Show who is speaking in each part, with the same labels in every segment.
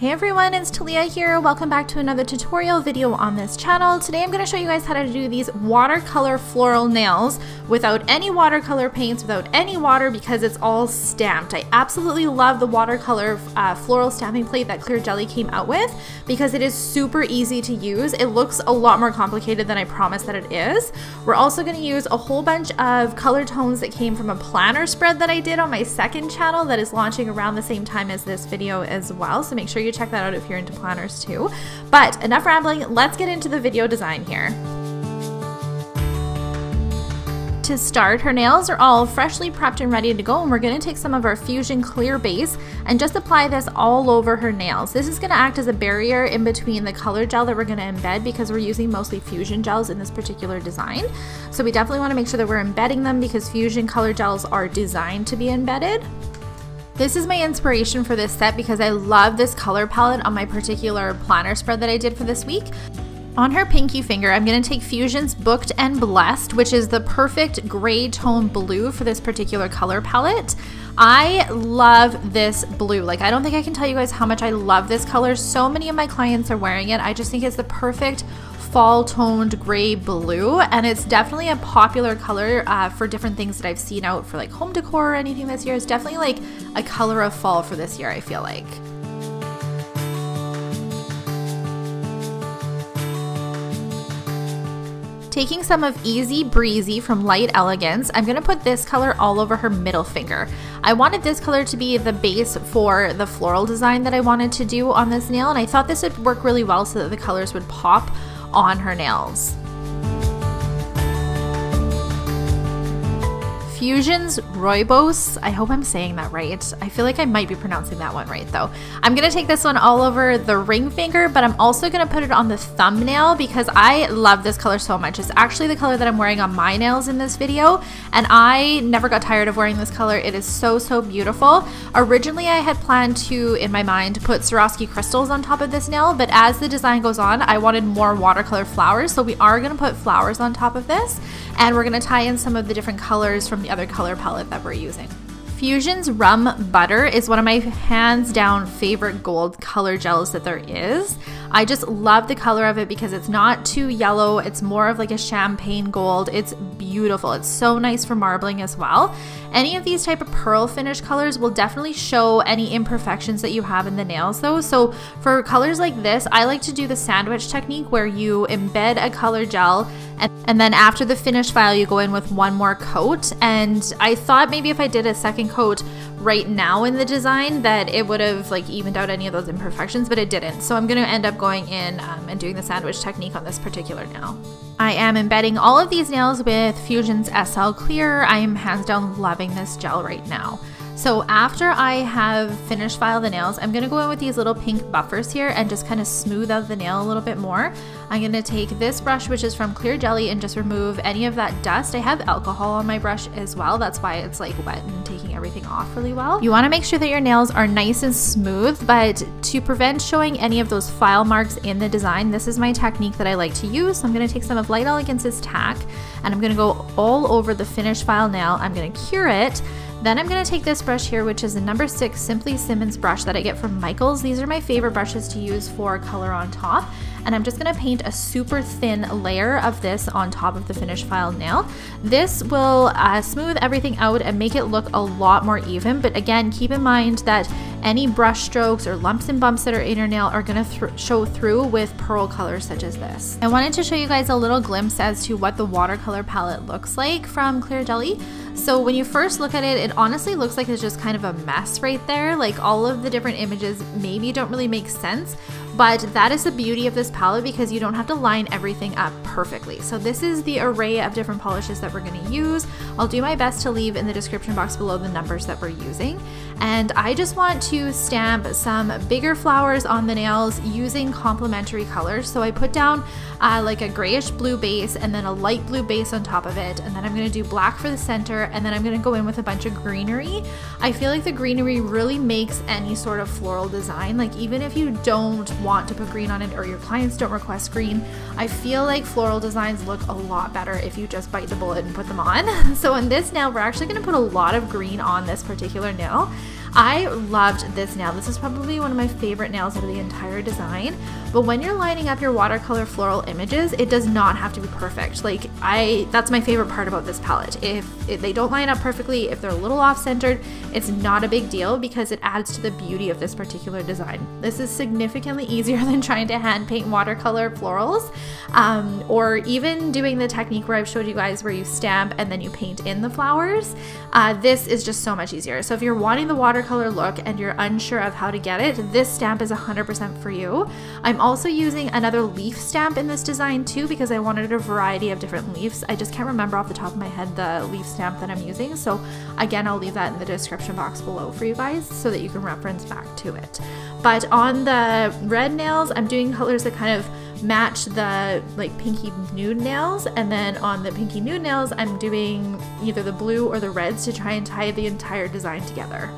Speaker 1: Hey everyone, it's Talia here. Welcome back to another tutorial video on this channel. Today I'm going to show you guys how to do these watercolor floral nails without any watercolor paints, without any water because it's all stamped. I absolutely love the watercolor uh, floral stamping plate that Clear Jelly came out with because it is super easy to use. It looks a lot more complicated than I promise that it is. We're also going to use a whole bunch of color tones that came from a planner spread that I did on my second channel that is launching around the same time as this video as well. So make sure you check that out if you're into planners too. But enough rambling, let's get into the video design here. To start, her nails are all freshly prepped and ready to go and we're going to take some of our Fuzion Clear Base and just apply this all over her nails. This is going to act as a barrier in between the color gel that we're going to embed because we're using mostly Fuzion gels in this particular design. So we definitely want to make sure that we're embedding them because Fuzion color gels are designed to be embedded. This is my inspiration for this set because I love this color palette on my particular planner spread that I did for this week. On her pinky finger, I'm going to take Fuzion's Booked and Blessed, which is the perfect gray tone blue for this particular color palette. I love this blue. Like, I don't think I can tell you guys how much I love this color. So many of my clients are wearing it. I just think it's the perfect fall toned gray blue and it's definitely a popular color uh, for different things that I've seen out for like home decor or anything this year. It's definitely like a color of fall for this year, I feel like. Taking some of Easy Breezy from Light Elegance, I'm going to put this color all over her middle finger. I wanted this color to be the base for the floral design that I wanted to do on this nail, and I thought this would work really well so that the colors would pop on her nails. Fuzions Rooibos. I hope I'm saying that right. I feel like I might be pronouncing that one right though. I'm to take this one all over the ring finger, but I'm also to put it on the thumbnail because I love this color so much. It's actually the color that I'm wearing on my nails in this video, and I never got tired of wearing this color. It is so, so beautiful. Originally, I had planned to, in my mind, put Swarovski crystals on top of this nail, but as the design goes on, I wanted more watercolor flowers, so we are to put flowers on top of this, and we're to tie in some of the different colors from the other color palette that we're using. Fuzion's Rum Butter is one of my hands down favorite gold color gels that there is. I just love the color of it because it's not too yellow. It's more of like a champagne gold. It's beautiful. It's so nice for marbling as well. Any of these type of pearl finish colors will definitely show any imperfections that you have in the nails though. So for colors like this, I like to do the sandwich technique where you embed a color gel and, then after the finished file, you go in with one more coat. And I thought maybe if I did a second coat right now in the design that it would have like evened out any of those imperfections, but it didn't. So I'm to end up going in um, and doing the sandwich technique on this particular nail. I am embedding all of these nails with Fuzion's SL Clear. I am hands down loving this gel right now. So after I have finished file the nails, I'm gonna go in with these little pink buffers here and just kind of smooth out the nail a little bit more. I'm gonna take this brush, which is from Clear Jelly, and just remove any of that dust. I have alcohol on my brush as well. That's why it's like wet and taking everything off really well. You wanna make sure that your nails are nice and smooth, but to prevent showing any of those file marks in the design, this is my technique that I like to use. So I'm gonna take some of Light Elegance's tack and I'm gonna go all over the finished file nail. I'm gonna cure it then I'm going to take this brush here, which is the number six Simply Simmons brush that I get from Michaels. These are my favorite brushes to use for color on top and I'm just gonna paint a super thin layer of this on top of the finished file nail. This will uh, smooth everything out and make it look a lot more even, but again, keep in mind that any brush strokes or lumps and bumps that are in your nail are gonna th show through with pearl colors such as this. I wanted to show you guys a little glimpse as to what the watercolor palette looks like from Clear Jelly. So when you first look at it, it honestly looks like it's just kind of a mess right there. Like all of the different images maybe don't really make sense, but that is the beauty of this palette because you don't have to line everything up perfectly. So this is the array of different polishes that we're going to use. I'll do my best to leave in the description box below the numbers that we're using. And I just want to stamp some bigger flowers on the nails using complementary colors. So I put down uh, like a grayish blue base and then a light blue base on top of it. And then I'm going to do black for the center and then I'm going to go in with a bunch of greenery. I feel like the greenery really makes any sort of floral design. Like even if you don't want to put green on it or your clients don't request green, I feel like floral designs look a lot better if you just bite the bullet and put them on. So in this nail, we're actually going to put a lot of green on this particular nail. I loved this nail. This is probably one of my favorite nails out of the entire design. But when you're lining up your watercolor floral images, it does not have to be perfect. Like I, that's my favorite part about this palette. If, they don't line up perfectly, if they're a little off centered, it's not a big deal because it adds to the beauty of this particular design. This is significantly easier than trying to hand paint watercolor florals um, or even doing the technique where I've showed you guys where you stamp and then you paint in the flowers. Uh, this is just so much easier. So if you're wanting the watercolor look and you're unsure of how to get it, this stamp is 100% for you. I'm also using another leaf stamp in this design too because I wanted a variety of different leaves. I just can't remember off the top of my head the leaf stamp that I'm using. So again, I'll leave that in the description box below for you guys so that you can reference back to it. But on the red nails, I'm doing colors that kind of match the like pinky nude nails and then on the pinky nude nails I'm doing either the blue or the reds to try and tie the entire design together.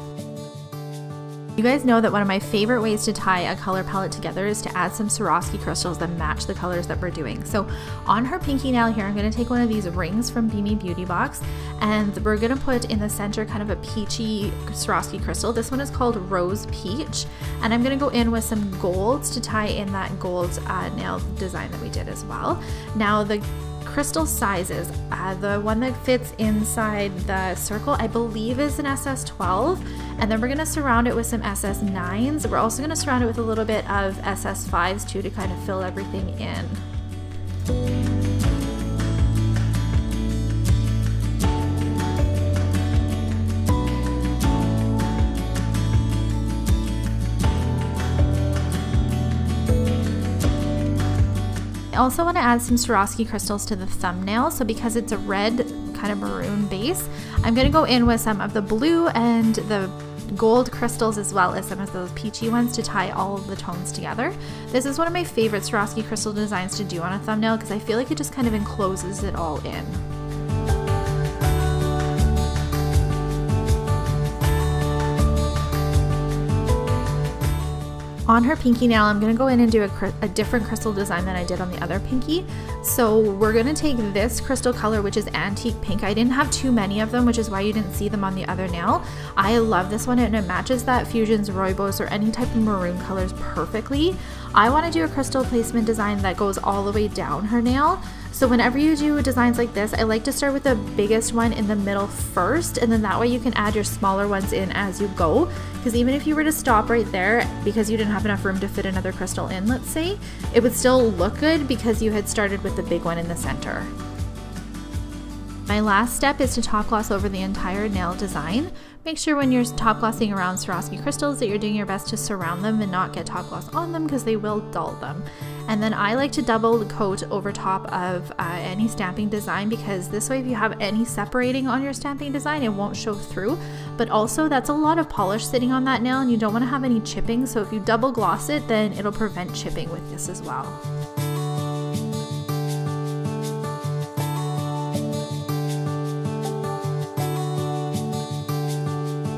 Speaker 1: You guys know that one of my favorite ways to tie a color palette together is to add some Swarovski crystals that match the colors that we're doing. So on her pinky nail here, I'm going to take one of these rings from Beamy Beauty Box and we're going to put in the center kind of a peachy Swarovski crystal. This one is called Rose Peach and I'm going to go in with some golds to tie in that gold uh, nail design that we did as well. Now the crystal sizes. Uh, the one that fits inside the circle, I believe, is an SS12. And then we're going to surround it with some SS9s. We're also going to surround it with a little bit of SS5s too to kind of fill everything in. I also want to add some Swarovski crystals to the thumbnail. So because it's a red kind of maroon base, I'm going to go in with some of the blue and the gold crystals as well as some of those peachy ones to tie all of the tones together. This is one of my favorite Swarovski crystal designs to do on a thumbnail because I feel like it just kind of encloses it all in. On her pinky nail, I'm to go in and do a, a, different crystal design than I did on the other pinky. So we're to take this crystal color, which is antique pink. I didn't have too many of them, which is why you didn't see them on the other nail. I love this one and it matches that Fuzions Rooibos or any type of maroon colors perfectly. I want to do a crystal placement design that goes all the way down her nail. So whenever you do designs like this, I like to start with the biggest one in the middle first, and then that way you can add your smaller ones in as you go. Because even if you were to stop right there, because you didn't have enough room to fit another crystal in, let's say, it would still look good because you had started with the big one in the center. My last step is to top gloss over the entire nail design. Make sure when you're top glossing around Swarovski crystals that you're doing your best to surround them and not get top gloss on them because they will dull them. And then I like to double coat over top of uh, any stamping design because this way if you have any separating on your stamping design it won't show through. But also that's a lot of polish sitting on that nail and you don't want to have any chipping so if you double gloss it then it'll prevent chipping with this as well.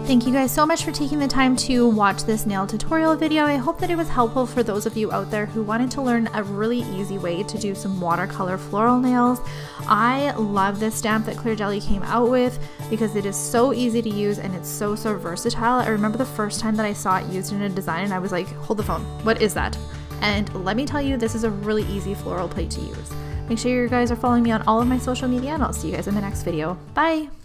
Speaker 1: Thank you guys so much for taking the time to watch this nail tutorial video. I hope that it was helpful for those of you out there who wanted to learn a really easy way to do some watercolor floral nails. I love this stamp that Clear Jelly came out with because it is so easy to use and it's so, so versatile. I remember the first time that I saw it used in a design and I was like, hold the phone, what is that? And let me tell you, this is a really easy floral plate to use. Make sure you guys are following me on all of my social media and I'll see you guys in the next video. Bye!